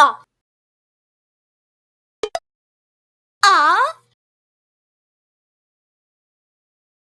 A